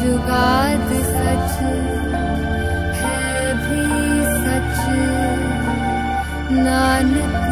जुगाद सच सच। Nanak